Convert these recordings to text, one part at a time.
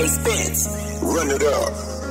Spence, run it up.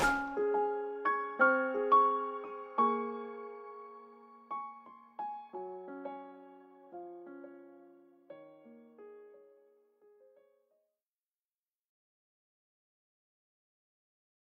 You